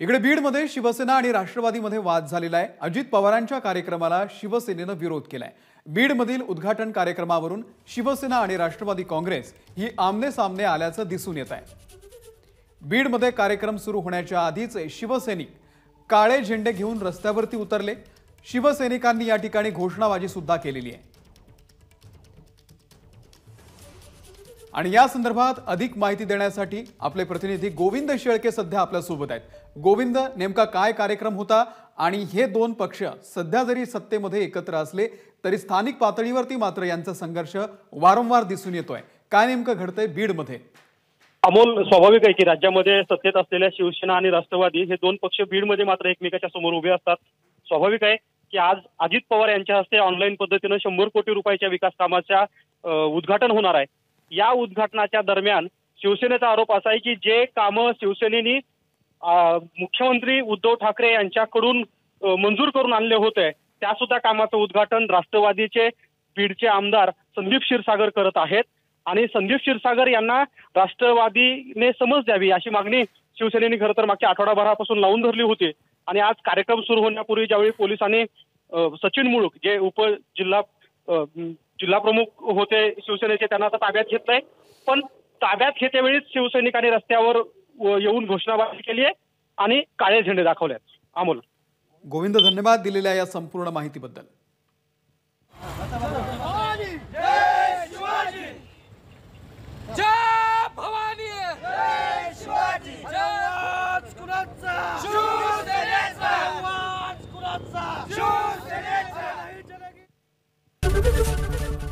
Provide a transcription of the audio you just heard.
इकडे बीडमध्ये शिवसेना आणि राष्ट्रवादीमध्ये वाद झालेला आहे. अजित पवारांच्या कार्यक्रमाला शिवसेनेनं विरोध केलाय. बीडमधील उद्घाटन कार्यक्रमावरून शिवसेना आणि राष्ट्रवादी काँग्रेस ही आमने सामने आल्याचं दिसून येत आहे. बीडमध्ये कार्यक्रम सुरू होण्याच्या आधीच शिवसैनिक काळे झेंडे घेऊन रस्त्यावरती उतरले. शिवसैनिकांनी या ठिकाणी घोषणाबाजी सुद्धा केलेली आहे. आणि या संदर्भात अधिक माहिती देण्यासाठी आपले प्रतिनिधी गोविंद शेळके सध्या आपल्यासोबत आहेत. गोविंद नेमका काय कार्यक्रम होता आणि हे दोन पक्ष सध्या जरी सत्तेमध्ये एकत्र असले तरी स्थानिक पातळीवरती मात्र यांचा संघर्ष वारंवार दिसून येतोय. काय नेमकं घडतंय बीडमध्ये? अमोल स्वाभाविक आहे की राज्यामध्ये सत्तेत असलेल्या शिवसेना आणि राष्ट्रवादी हे दोन पक्ष बीडमध्ये मात्र एकमेकाच्या समोर उभे असतात. स्वाभाविक आहे की आज अजित पवार यांच्या हस्ते ऑनलाईन पद्धतीनं शंभर कोटी रुपयाच्या विकास कामाच्या उद्घाटन होणार आहे. या उद्घाटनाच्या दरम्यान शिवसेनेचा आरोप असा आहे की जे कामं शिवसेनेनी मुख्यमंत्री उद्धव ठाकरे यांच्याकडून मंजूर करून आणले होते त्या सुद्धा कामाचं उद्घाटन राष्ट्रवादीचे बीडचे आमदार संदीप क्षीरसागर करत आहेत. आणि संदीप क्षीरसागर यांना राष्ट्रवादीने समज द्यावी अशी मागणी शिवसेनेने खरं तर मागच्या आठवडाभरापासून लावून धरली होती. आणि आज कार्यक्रम सुरू होण्यापूर्वी ज्यावेळी पोलिसांनी सचिन मुळूक जे उपजिल्हा जिल्हा प्रमुख होते शिवसेनेचे त्यांना आता ताब्यात घेतलंय. पण ताब्यात घेतेवेळीच शिवसैनिकांनी रस्त्यावर येऊन घोषणाबाजी केली आहे आणि काळे झेंडे दाखवलेत अमोल. गोविंद धन्यवाद दिलेल्या या संपूर्ण माहितीबद्दल. जय भवानी! जय शिवाजी!